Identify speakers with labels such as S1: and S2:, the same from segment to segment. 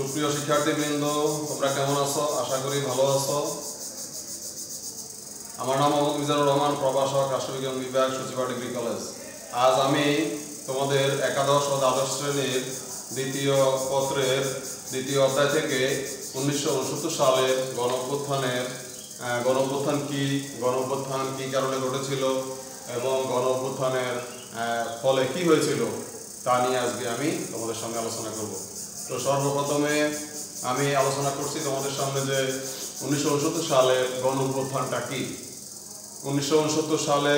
S1: সুপ্রিয় শিক্ষার্থীবৃন্দ তোমরা কেমন আছো? আশা করি ভালো আছো। আমার নাম মোহাম্মদ মিজানুর রহমান প্রভাষক রাষ্ট্রবিজ্ঞান বিভাগ সচিবা ডিগ্রি কলেজ। আজ আমি তোমাদের একাদশ ও দ্বাদশ শ্রেণির দ্বিতীয় পত্রের দ্বিতীয় অধ্যায় থেকে উনিশশো উনসত্তর সালের গণঅভ্যুত্থানের আহ, গণঅভ্যুত্থান কি গণঅভ্যুত্থান কি কারণে ঘটেছিল এবং গণঅভ্যুত্থানের আহ, ফলে কি হয়েছিল তা নিয়ে আজকে আমি তোমাদের সঙ্গে আলোচনা করব। তো সর্বপ্রথমে আমি আলোচনা করছি তোমাদের সামনে যে উনিশশো সালের গণ অভ্যুত্থানটা কি? উনিশশো উনসত্তর সালে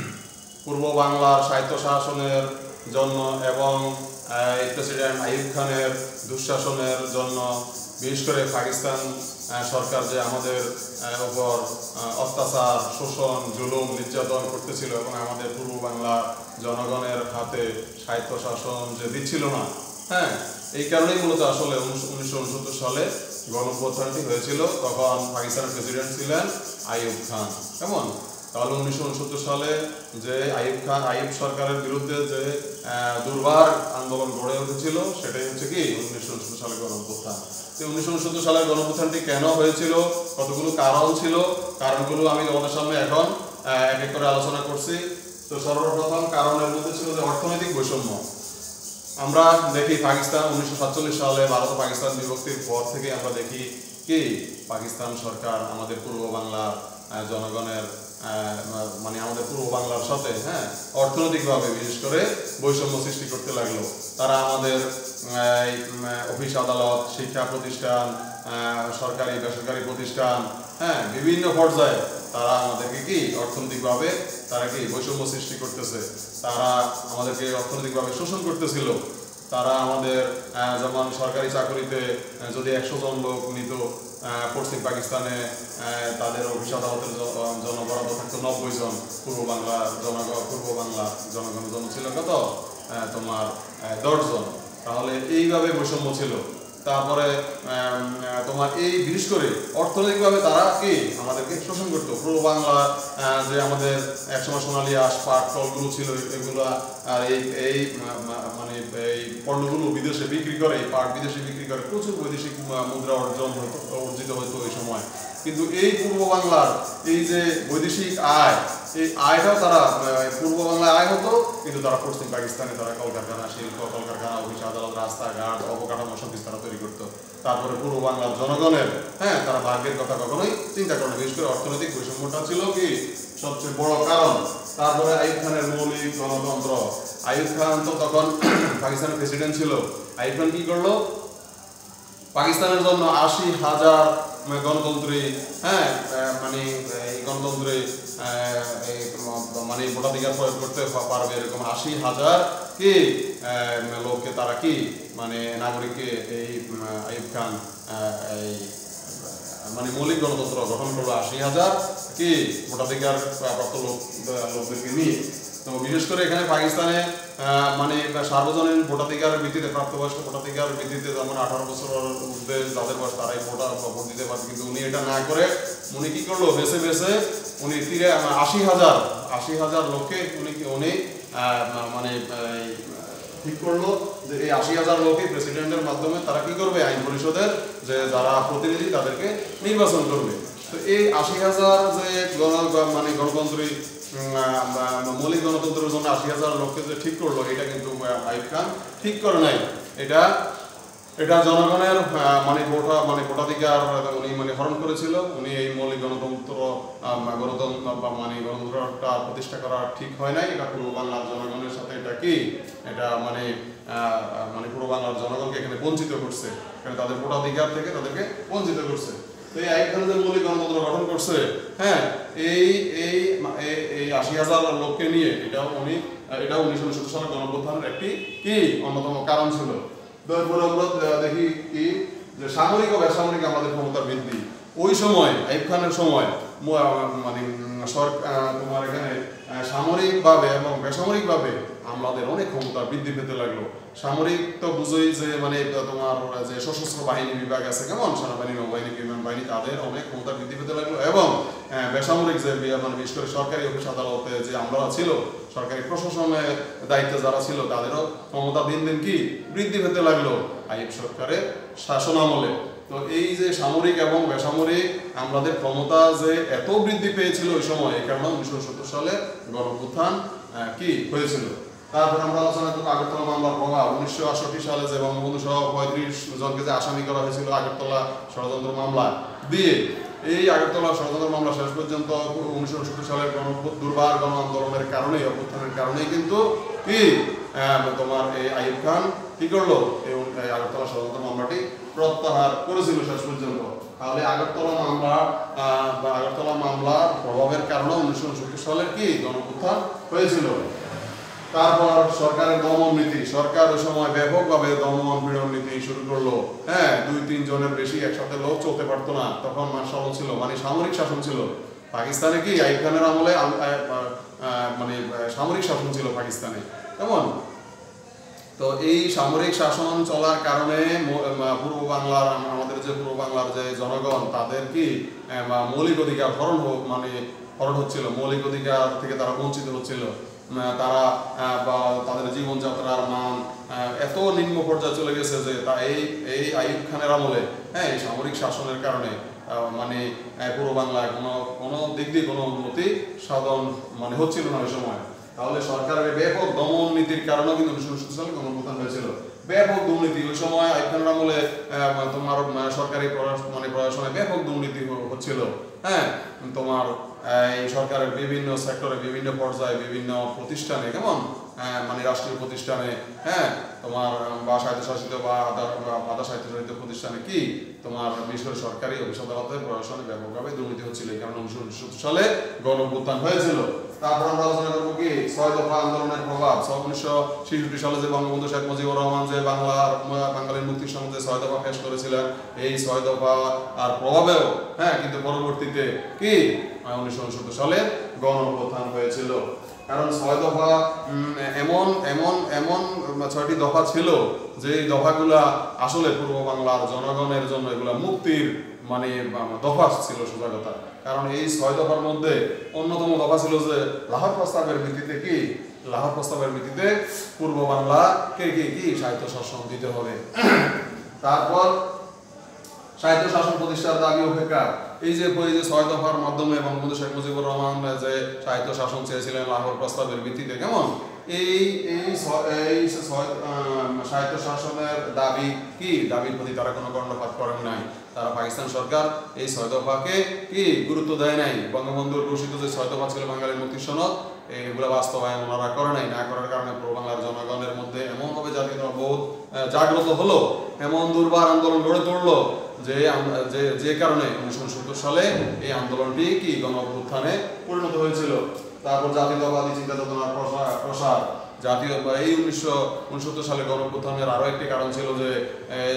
S1: পূর্ব বাংলার সাহিত্য শাসনের জন্য এবং প্রেসিডেন্ট আইয়ুব খানের দুঃশাসনের জন্য, বিশেষ করে পাকিস্তান সরকার যে আমাদের উপর অত্যাচার, শোষণ, জুলুম, নির্যাতন করতেছিল এবং আমাদের পূর্ব বাংলা জনগণের হাতে সাহিত্য শাসন যে দিচ্ছিল না হ্যাঁ এই কারণেই মূলত আসলে উনিশশো উনসত্তর সালে গণঅভ্যুত্থানটি হয়েছিল। তখন পাকিস্তানের প্রেসিডেন্ট ছিলেন আইয়ুব খান। কেমন? তাহলে উনিশশো উনসত্তর সালে যে আইয়ুব খান, আইয়ুব সরকারের বিরুদ্ধে যে দুর্বার আন্দোলন গড়ে উঠেছিল, সেটাই হচ্ছে কি উনিশশো উনসত্তর সালে গণঅভ্যুত্থান তো উনিশশো উনসত্তর সালের গণঅভ্যুত্থানটি কেন হয়েছিল, কতগুলো কারণ ছিল, কারণগুলো আমি তোমাদের সামনে এখন এক এক করে আলোচনা করছি। তো সর্বপ্রথম কারণের মধ্যে ছিল যে অর্থনৈতিক বৈষম্য। আমরা দেখি পাকিস্তান উনিশশো সাতচল্লিশ সালে ভারত পাকিস্তান বিভক্তির পর থেকে আমরা দেখি কি পাকিস্তান সরকার আমাদের পূর্ব বাংলার জনগণের মানে আমাদের পূর্ব বাংলার সাথে হ্যাঁ অর্থনৈতিকভাবে বিশেষ করে বৈষম্য সৃষ্টি করতে লাগল। তারা আমাদের অফিস, আদালত, শিক্ষা প্রতিষ্ঠান সরকারি, বেসরকারি প্রতিষ্ঠান হ্যাঁ বিভিন্ন পর্যায়ে তারা আমাদেরকে কি অর্থনৈতিকভাবে তারা কি বৈষম্য সৃষ্টি করতেছে? তারা আমাদেরকে অর্থনৈতিকভাবে শোষণ করতেছিল। তারা আমাদের যেমন সরকারি চাকরিতে যদি একশো জন লোক নিত পশ্চিম পাকিস্তানে তাদের অফিস আদালতের জ- আহ, জন্য বরাদ্দ থাকতো নব্বই জন। পূর্ব বাংলা জনগণ পূর্ব বাংলা জনগণের জন্য ছিল কত? তোমার দশ জন। তাহলে এইভাবে বৈষম্য ছিল। তারপরে তোমার এই বিশেষ করে অর্থনৈতিকভাবে তারা কি আমাদেরকে শোষণ করতো? পূর্ব বাংলা যে আমাদের একসময় সোনালী আশ, পাট কলগুলো ছিল, এগুলো, আর এই এই মানে এই পণ্যগুলো বিদেশে বিক্রি করে পাট বিদেশে বিক্রি করে, প্রচুর বৈদেশিক মুদ্রা অর্জন অর্জিত হতো ওই সময়। কিন্তু এই পূর্ব বাংলার এই যে বৈদেশিক আয় এই আয়টাও তারা পূর্ব বাংলায় আয় হতো, কিন্তু তারা পশ্চিম পাকিস্তানে তারা কলকারখানা, শিল্প, কলকারখানা, অফিস, আদালত, রাস্তাঘাট, অবকাঠামো সব তারা তৈরি করতো। তারপরে পূর্ব বাংলার জনগণের হ্যাঁ তারা ভাগ্যের কথা কখনোই চিন্তা করে বিশেষ করে অর্থনৈতিক বৈষম্যটা ছিল কি, সবচেয়ে বড় কারণ। তারপরে আইয়ুব খানের মৌলিক গণতন্ত্র। আইয়ুব খান তো তখন পাকিস্তানের প্রেসিডেন্ট ছিল। আইয়ুব খান কি করল? পাকিস্তানের জন্য আশি হাজার গণতন্ত্রী হ্যাঁ মানে এই গণতন্ত্রে মানে ভোটাধিকার প্রয়োগ করতে পারবে এরকম আশি হাজার কি লোককে তারা কি মানে নাগরিককে এই উম, আইয়ুব খান এই মানে মৌলিক গণতন্ত্র গঠন করল আশি হাজার কি ভোটাধিকার প্রাপ্ত লোক লোকদেরকে নিয়ে। তো বিশেষ করে এখানে পাকিস্তানে মানে সার্বজনীন ভোটাধিকারের ভিত্তিতে, প্রাপ্তবয়স্ক ভোটাধিকার ভিত্তিতে যেমন আঠারো বছর ঊর্ধ্বে যাদের বয়স তারাই ভোটার ভোট দিতে পারছে কিন্তু উনি এটা না করে, উনি কি করল? বেছে বেছে উনি তীরে আশি হাজার আশি হাজার লোককে উনি উনি মানে ঠিক করল যে এই আশি হাজার লোকই প্রেসিডেন্টের মাধ্যমে তারা কি করবে? আইন পরিষদের যে যারা প্রতিনিধি তাদেরকে নির্বাচন করবে। তো এই আশি হাজার যে মানে গণতন্ত্রী মৌলিক গণতন্ত্রের জন্য আশি হাজার লোককে যে ঠিক করল এটা কিন্তু আহ, আইয়ুব খান ঠিক করে নাই। এটা এটা জনগণের মানে ভোটা মানে ভোটাধিকার উনি মানে হরণ করেছিল। উনি এই মৌলিক গণতন্ত্র গণতন্ত্র বা মানে গণতন্ত্রটা প্রতিষ্ঠা করা ঠিক হয় নাই। এটা পূর্ব বাংলার জনগণের সাথে এটা কি? এটা মানে মানে পূর্ব বাংলার জনগণকে এখানে বঞ্চিত করছে। এখানে তাদের ভোটাধিকার থেকে তাদেরকে বঞ্চিত করছে। এই আইন খান যে মৌলিক গণতন্ত্র গঠন করছে হ্যাঁ এই এই এই- আশি হাজার লোককে নিয়ে এটাও উনি এটা উনিশশো উনসত্তর সালের গণপ্রধানের একটি কি অন্যতম কারণ ছিল। তারপরে আমরা দেখি কি, যে সামরিক ও বেসামরিক আমাদের ক্ষমতার বৃদ্ধি। ওই সময় আইব খানের সময় মানে সরকার তোমার এখানে সামরিকভাবে এবং বেসামরিকভাবে আমাদের অনেক ক্ষমতা বৃদ্ধি পেতে লাগল। সামরিক তো বুঝোই যে মানে তোমার যে সশস্ত্র বাহিনী বিভাগ আছে কেমন? সেনাবাহিনী নৌবাহিনী বিমান বাহিনী তাদের অনেক ক্ষমতা বৃদ্ধি পেতে লাগল এবং আহ, বেসামরিক যে মানে বিশেষ করে সরকারি অফিস আদালতে যে আমরা ছিল সরকারি প্রশাসনের দায়িত্বে যারা ছিল তাদেরও ক্ষমতা দিন দিন কি? বৃদ্ধি পেতে লাগল আইব সরকারের শাসন আমলে। তো এই যে সামরিক এবং বেসামরিক আমাদের ক্ষমতা যে এত বৃদ্ধি পেয়েছিল ওই সময় এই কারণে উনিশশো সত্তর সালে গণপ্রথান কি হয়েছিল? তারপর আমরা আলোচনা করব আগরতলা মামলার প্রভাব উনিশশো আটষট্টি সালে যে বঙ্গবন্ধু সহ পঁয়ত্রিশ জনকে যে আসামি করা হয়েছিল আগরতলা ষড়যন্ত্র মামলা দিয়ে এই আগরতলা ষড়যন্ত্র মামলা শেষ পর্যন্ত উনিশশো উনসত্তর সালের গণ দুর্বার গণ আন্দোলনের কারণেই, অভ্যুত্থানের কারণেই কিন্তু কি তোমার এই আইব খান কি করল? এই আগরতলা ষড়যন্ত্র মামলাটি প্রত্যাহার করেছিল শেষ পর্যন্ত। তাহলে আগরতলা মামলা আগরতলা মামলার প্রভাবের কারণে উনিশশো উনসত্তর সালের কি গণপ্রথান হয়েছিল? তারপর সরকারের দমন নীতি। সরকার ওই সময় ব্যাপকভাবে দমন পীড়ন নীতি শুরু করল। হ্যাঁ দুই, তিন জনের বেশি একসাথে লোক চলতে পারতো না। তখন মার্শাল ছিল মানে সামরিক শাসন ছিল। পাকিস্তানে কি আইব খানের আমলে মানে সামরিক শাসন ছিল পাকিস্তানে। কেমন? তো এই সামরিক শাসন চলার কারণে পূর্ব বাংলার, আমাদের যে পূর্ব বাংলার যে জনগণ, তাদের কি মৌলিক অধিকার হরণ হোক মানে হরণ হচ্ছিল, মৌলিক অধিকার থেকে তারা বঞ্চিত হচ্ছিল। তারা বা তাদের জীবনযাত্রার মান এত নিম্ন পর্যায়ে চলে গেছে যে তা এই এই আইব খানের আমলে হ্যাঁ সামরিক শাসনের কারণে মানে পুরো বাংলায় কোনো কোনো দিক দিয়ে কোনো উন্নতি সাধন মানে হচ্ছিল না ওই সময়। তাহলে সরকারের ব্যাপক দমন নীতির কারণেও কিন্তু উনিশশো উনসত্তর সালে গণপ্রধান হয়েছিল। ব্যাপক দুর্নীতি, ওই সময় আইফানের আমলে তোমার সরকারি প্রশাস- মানে প্রশাসনে ব্যাপক দুর্নীতি হচ্ছিল। হ্যাঁ? তোমার এই সরকারের বিভিন্ন সেক্টরে বিভিন্ন পর্যায়ে বিভিন্ন প্রতিষ্ঠানে, কেমন? মানে রাষ্ট্রীয় প্রতিষ্ঠানে হ্যাঁ তোমার বা স্বায়ত্তশাসিত বা আধা- স্বায়ত্তশাসিত প্রতিষ্ঠানে কি তোমার বিশেষ করে সরকারি অফিস আদালতে প্রশাসনে ব্যাপকভাবে দুর্নীতি হচ্ছিল। কারণে উনিশশো উনসত্তর সালে গণপ্রত্যান হয়েছিল। তারপর আমরা আলোচনা করব কি ছয় দফা আন্দোলনের প্রভাব। উনিশশো ছেষট্টি সালে যে বঙ্গবন্ধু শেখ মুজিবুর রহমান যে বাংলার বাঙালির মুক্তির সঙ্গে ছয় দফা পেশ করেছিলেন, এই ছয় দফা আর প্রভাবেও হ্যাঁ কিন্তু পরবর্তীতে কি, উনিশশো উনসত্তর সালে গণপ্রত্যান হয়েছিল। কারণ ছয় দফা এমন এমন এমন ছয়টি দফা ছিল যে এই দফাগুলা আসলে পূর্ব বাংলার জনগণের জন্য এগুলা মুক্তির মানে দফা ছিল সোজা কথা কারণ এই ছয় দফার মধ্যে অন্যতম দফা ছিল যে লাহোর প্রস্তাবের ভিত্তিতে কি? লাহোর প্রস্তাবের ভিত্তিতে পূর্ব বাংলা কে কে, কি সাহিত্য শাসন দিতে হবে। তারপর সাহিত্য শাসন প্রতিষ্ঠার দাবি উপেক্ষা এই যে এই যে ছয় দফার মাধ্যমে বঙ্গবন্ধু শেখ মুজিবুর রহমান যে সাহিত্য শাসন চেয়েছিলেন, লাহোর প্রস্তাবের ভিত্তিতে, কেমন? এই এই সাহিত্য শাসনের দাবি কি? দাবির প্রতি তারা কোনো কর্ণপাত করেন নাই। তারা পাকিস্তান সরকার এই ছয় দফাকে কি গুরুত্ব দেয় নাই? বঙ্গবন্ধুর ঘোষিত যে ছয় দফা ছিল বাঙালির মুক্তির সনদ এগুলো বাস্তবায়ন ওনারা করে নাই। না করার কারণে পূর্ব বাংলার জনগণের মধ্যে এমনভাবে জাতীয় বোধ জাগ্রত হলো, এমন দুর্বার আন্দোলন গড়ে তুললো যে যে যে কারণে উনিশশো উনসত্তর সালে এই আন্দোলনটি কি গণ অভ্যুত্থানে পরিণত হয়েছিল? তারপর জাতীয়তাবাদী চিন্তা চেতনার প্রসার জাতীয় এই উনিশশো উনসত্তর সালে গণ অভ্যুত্থানের আরও একটি কারণ ছিল যে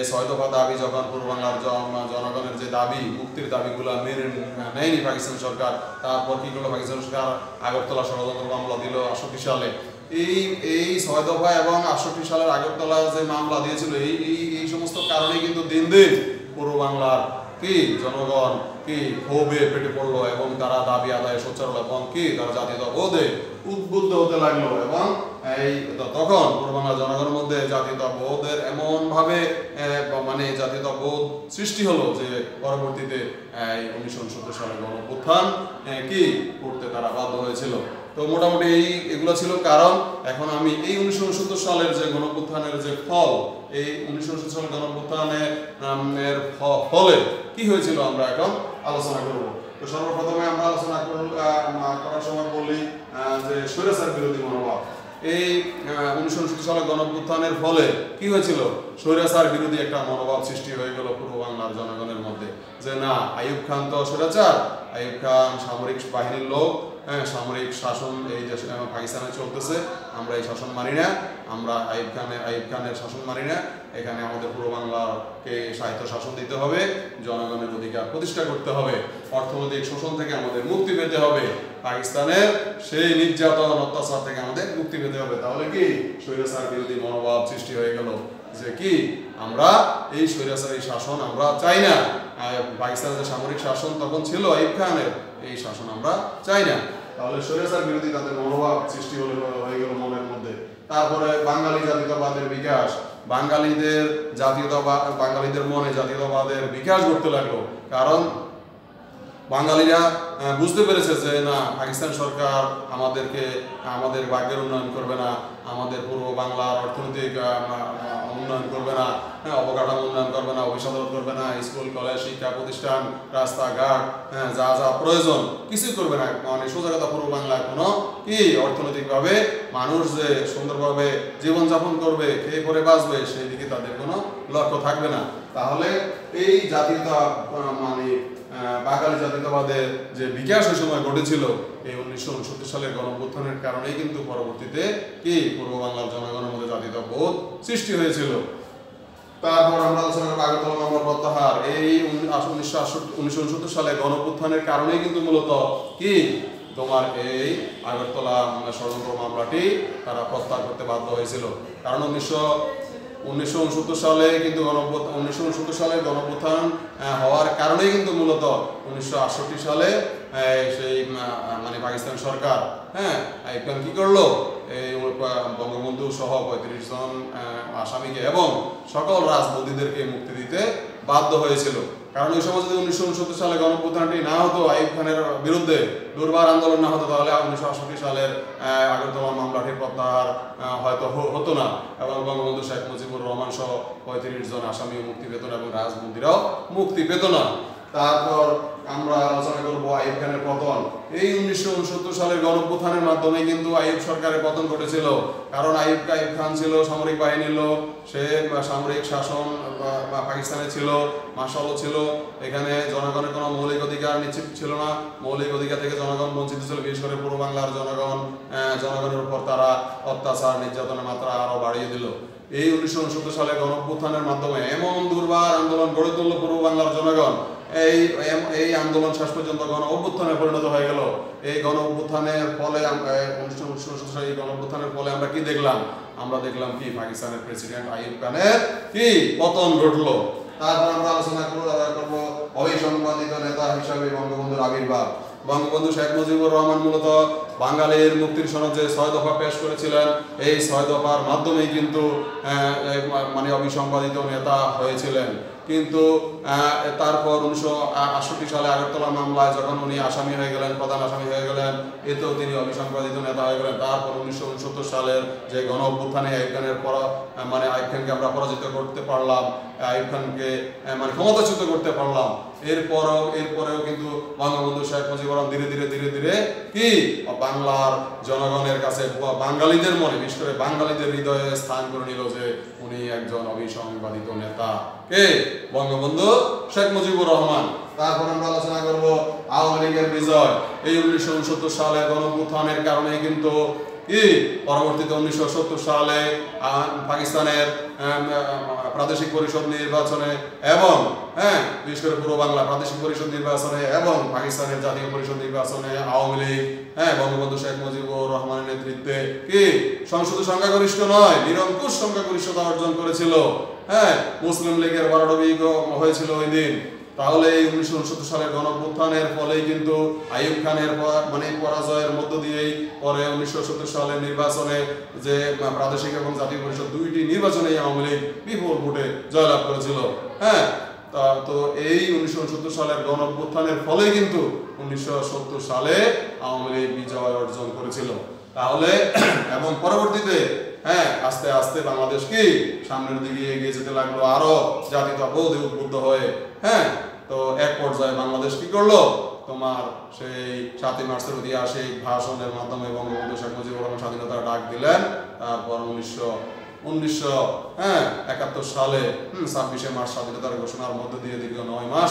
S1: ছয় দফা দাবি যখন পূর্ব বাংলার জনগণের যে দাবি, মুক্তির দাবিগুলো মেনে নেয়নি পাকিস্তান সরকার, তারপর কি করল পাকিস্তান সরকার? আগরতলা ষড়যন্ত্র মামলা দিল আটষট্টি সালে। এই এই ছয় দফা এবং আটষট্টি সালের আগরতলা যে মামলা দিয়েছিল, এই এই সমস্ত কারণে কিন্তু দিন দিন পূর্ব বাংলার কি জনগণ কি ক্ষোভে পেটে পড়ল এবং তারা দাবি আদায় সোচ্চার হলো এবং কি তারা জাতীয়তাবোধে উদ্বুদ্ধ হতে লাগল এবং এই তখন পূর্ব বাংলার জনগণের মধ্যে জাতীয়তাবোধের এমন ভাবে মানে জাতীয়তাবোধ সৃষ্টি হলো যে পরবর্তীতে এই উনিশশো উনসত্তর সালে আহ, কি করতে তারা বাধ্য হয়েছিল। তো মোটামুটি এই এগুলো ছিল কারণ এখন আমি এই উনিশশো উনসত্তর সালের যে গণঅভ্যুত্থানের যে ফল এই উনিশশো উনসত্তর সালের আম, ফলে কি হয়েছিল আমরা এখন আলোচনা করব? তো সর্বপ্রথমে আমরা আলোচনা করার সময় বলি যে স্বৈরাচার বিরোধী মনোভাব। এই উনিশশো উনসত্তর সালের গণঅভ্যুত্থানের ফলে কি হয়েছিল? স্বৈরাচার বিরোধী একটা মনোভাব সৃষ্টি হয়ে গেল পূর্ব বাংলার জনগণের মধ্যে যে না আইয়ুব খান তো স্বৈরাচার আইয়ুব খান সামরিক বাহিনীর লোক সামরিক শাসন এই দেশে পাকিস্তানে চলতেছে, আমরা এই শাসন মানি না, আমরা আইব খানের আইব খানের শাসন মানি না। এখানে আমাদের পূর্ব বাংলাকে সাহিত্য শাসন দিতে হবে, জনগণের অধিকার প্রতিষ্ঠা করতে হবে, অর্থনৈতিক শোষণ থেকে আমাদের মুক্তি পেতে হবে, পাকিস্তানের সেই নির্যাতন, অত্যাচার থেকে আমাদের মুক্তি পেতে হবে। তাহলে কি স্বৈরাচার বিরোধী মনোভাব সৃষ্টি হয়ে গেল? যে কি, আমরা এই স্বৈরাচারী শাসন আমরা চাই না। পাকিস্তানের যে সামরিক শাসন তখন ছিল আইব খানের এই শাসন আমরা চাই না। তাহলে স্বৈরাচার বিরোধী তাদের মনোভাব সৃষ্টি হলো হয়ে গেল মনের মধ্যে। তারপরে বাঙালি জাতীয়তাবাদের বিকাশ। বাঙালিদের জাতীয়তাবাদ বাঙালিদের মনে জাতীয়তাবাদের বিকাশ ঘটতে লাগল। কারণ বাঙালিরা বুঝতে পেরেছে যে না পাকিস্তান সরকার আমাদেরকে আমাদের ভাগ্যের উন্নয়ন করবে না আমাদের পূর্ব বাংলার অর্থনৈতিক উন্নয়ন করবে না হ্যাঁ, অবকাঠামো উন্নয়ন করবে না আদালত করবে না স্কুল কলেজ শিক্ষা প্রতিষ্ঠান রাস্তাঘাট হ্যাঁ, যা যা প্রয়োজন কিছুই করবে না। মানে সোজা কথা পূর্ব বাংলার কোনো কি অর্থনৈতিকভাবে মানুষ যে সুন্দরভাবে জীবনযাপন করবে খেয়ে পরে বাঁচবে সেই দিকে তাদের কোনো লক্ষ্য থাকবে না। তাহলে এই জাতীয়তা মানে বাঙালি জাতীয়তাবাদের যে বিকাশ ওই সময় ঘটেছিল, এই উনিশশো উনসত্তর সালের গণঅভ্যুত্থানের কারণেই কিন্তু পরবর্তীতে কি পূর্ব বাংলার জনগণের মধ্যে জাতীয়তাবোধ সৃষ্টি হয়েছিল। তারপর আমরা আলোচনা করব আগরতলা মামলা প্রত্যাহার। এই উনিশশো উনিশশো উনসত্তর সালে গণঅভ্যুত্থানের কারণেই কিন্তু মূলত কি? তোমার এই আগরতলা ষড়যন্ত্র মামলাটি তারা প্রত্যাহার করতে বাধ্য হয়েছিল। কারণ উনিশশো উনিশশো উনসত্তর সালে কিন্তু গণঅভ্যুত্থান উনিশশো উনসত্তর সালে গণপ্রথান হওয়ার কারণেই কিন্তু মূলত উনিশশো আটষট্টি সালে সেই মানে পাকিস্তান সরকার হ্যাঁ এখন কি করল? এই বঙ্গবন্ধু সহ পঁয়ত্রিশ জন আসামিকে এবং সকল রাজবন্দীদেরকে মুক্তি দিতে বাধ্য হয়েছিল। কারণ ওই সময় যদি উনিশশো উনসত্তর সালে গণপ্রধানটি না হতো আইব খানের বিরুদ্ধে দুর্বার আন্দোলন না হতো, তাহলে উনিশশো আটষট্টি সালের আগরতলা মামলাটি প্রত্যাহার হয়তো হতো না। এবং বঙ্গবন্ধু শেখ মুজিবুর রহমান সহ পঁয়ত্রিশ জন আসামি মুক্তি পেত না এবং রাজমন্ত্রীরাও মুক্তি পেত না। তারপর আমরা আলোচনা করব আইব খানের পতন। এই উনিশশো উনসত্তর সালের গণঅভ্যুত্থানের মাধ্যমে কিন্তু আইব সরকারের পতন ঘটেছিল। কারণ আইব আইব খান ছিল সামরিক বাহিনীর লোক। সে সামরিক শাসন বা- পাকিস্তানে ছিল, মার্শালও ছিল। এখানে জনগণের কোনো মৌলিক অধিকার নিশ্চিত ছিল না। মৌলিক অধিকার থেকে জনগণ বঞ্চিত ছিল। বিশেষ করে পূর্ব বাংলার জনগণ জনগণের উপর তারা অত্যাচার, নির্যাতনের মাত্রা আরও বাড়িয়ে দিল। এই উনিশশো উনসত্তর সালে গণঅভ্যুত্থানের মাধ্যমে এমন দুর্বার আন্দোলন গড়ে তুলল পূর্ব বাংলার জনগণ। এই এই আন্দোলন শেষ পর্যন্ত গণ অভ্যুত্থানে পরিণত হয়ে গেল। এই গণ অভ্যুত্থানের ফলে উনিশশো এই গণ অভ্যুত্থানের ফলে আমরা কি দেখলাম? আমরা দেখলাম কি? পাকিস্তানের প্রেসিডেন্ট আইয়ুব খানের কি? পতন ঘটলো। তারপর আমরা আলোচনা করব করব অবিসংবাদিত নেতা হিসাবে বঙ্গবন্ধুর আবির্ভাব। বঙ্গবন্ধু শেখ মুজিবুর রহমান মূলত বাঙালির মুক্তির সনদ ছয় দফা পেশ করেছিলেন, এই ছয় দফার মাধ্যমেই কিন্তু মানে অবিসংবাদিত নেতা হয়েছিলেন। কিন্তু তারপর উনিশশো আটষট্টি সালে আগরতলা মামলায় যখন উনি আসামি হয়ে গেলেন, প্রধান আসামি হয়ে গেলেন, এতেও তিনি অবিসংবাদিত নেতা হয়ে গেলেন। তারপর উনিশশো উনসত্তর সালের যে গণ অভ্যুত্থানে আইব পর মানে আইব খানকে আমরা পরাজিত করতে পারলাম আইব খানকে মানে ক্ষমতাচ্যুত করতে পারলাম। এরপরও, এরপরেও কিন্তু বঙ্গবন্ধু শেখ মুজিবুর রহমান ধীরে ধীরে ধীরে ধীরে কি? বাংলার জনগণের কাছে বাঙালিদের মনে, বিশেষ করে বাঙালিদের হৃদয়ে স্থান করে নিল যে উনি একজন অবিসংবাদিত নেতা। কে? বঙ্গবন্ধু শেখ মুজিবুর রহমান। তারপর আমরা আলোচনা করব আওয়ামী লীগের বিজয়। এই উনিশশো উনসত্তর সালে গণপুত্থানের কারণে কিন্তু পরবর্তীতে উনিশশো সত্তর সালে পাকিস্তানের প্রাদেশিক পরিষদ নির্বাচনে এবং হ্যাঁ বিশেষ করে পূর্ব বাংলা প্রাদেশিক পরিষদ নির্বাচনে এবং পাকিস্তানের জাতীয় পরিষদ নির্বাচনে আওয়ামী লীগ হ্যাঁ বঙ্গবন্ধু শেখ মুজিবুর রহমানের নেতৃত্বে কি সংসদে সংখ্যাগরিষ্ঠ নয়, নিরঙ্কুশ সংখ্যাগরিষ্ঠতা অর্জন করেছিল হ্যাঁ মুসলিম লীগের বারোটা বিঘ হয়েছিল ওই দিন। তাহলে এই উনিশশো উনসত্তর সালের গণপ্রত্থানের ফলেই কিন্তু আইয়ুব খানের মানে পরাজয়ের মধ্য দিয়েই পরে উনিশশো সত্তর সালের নির্বাচনে যে প্রাদেশিক এবং জাতীয় পরিষদ দুইটি নির্বাচনেই আওয়ামী লীগ বিপুল ভোটে জয়লাভ করেছিল। হ্যাঁ? তা, তো এই উনিশশো উনসত্তর সালের গণপ্রত্থানের ফলে কিন্তু উনিশশো সত্তর সালে আওয়ামী লীগ বিজয় অর্জন করেছিল। তাহলে, এবং পরবর্তীতে হ্যাঁ আস্তে আস্তে বাংলাদেশ কি সামনের দিকে এগিয়ে যেতে লাগল, আরও জাতীয়তাবোধে উদ্বুদ্ধ হয়ে হ্যাঁ? তো এক পর্যায়ে বাংলাদেশ কি করল? তোমার সেই সাতই মার্চের ঐতিহাসিক ভাষণের মাধ্যমে বঙ্গবন্ধু শেখ মুজিবুর রহমান স্বাধীনতার ডাক দিলেন। তারপর উনিশশো হ্যাঁ নয় মাস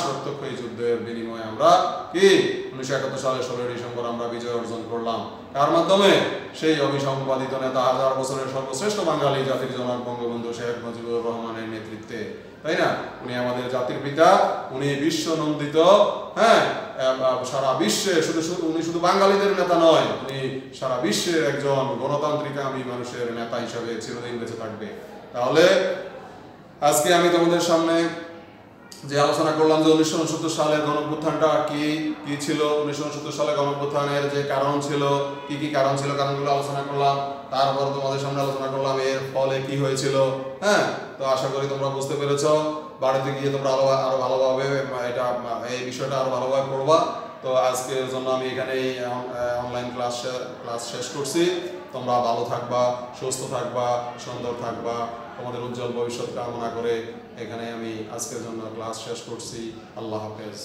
S1: যুদ্ধের বিনিময়ে আমরা কি উনিশশো একাত্তর সালে ডিসেম্বর আমরা বিজয় অর্জন করলাম। তার মাধ্যমে? সেই হাজার বছরের সর্বশ্রেষ্ঠ বাঙালি জাতির জনক বঙ্গবন্ধু শেখ মুজিবুর রহমানের নেতৃত্বে। তাই না? উনি আমাদের জাতির পিতা, উনি বিশ্ব নন্দিত হ্যাঁ সারা বিশ্বে শুধু শুধু উনি শুধু বাঙালিদের নেতা নয়, উনি সারা বিশ্বের একজন গণতান্ত্রিক আমি মানুষের নেতা হিসাবে চিরদিন বেঁচে থাকবে। তাহলে আজকে আমি তোমাদের সামনে যে আলোচনা করলাম যে উনিশশো উনসত্তর সালের গণঅভ্যুত্থানটা কি কি ছিল, উনিশশো উনসত্তর সালে গণঅভ্যুত্থানের যে কারণ ছিল, কি কি কারণ ছিল কারণগুলো আলোচনা করলাম। তারপর তোমাদের সামনে আলোচনা করলাম এর ফলে কি হয়েছিল হ্যাঁ? তো আশা করি তোমরা বুঝতে পেরেছ। বাড়িতে গিয়ে তোমরা আরও আরও ভালোভাবে এটা এই বিষয়টা আরও ভালোভাবে পড়বা। তো আজকের জন্য আমি এখানেই অনলাইন ক্লাস ক্লাস শেষ করছি। তোমরা ভালো থাকবা, সুস্থ থাকবা, সুন্দর থাকবা। তোমাদের উজ্জ্বল ভবিষ্যৎ কামনা করে এখানে আমি আজকের জন্য ক্লাস শেষ করছি। আল্লাহ হাফেজ।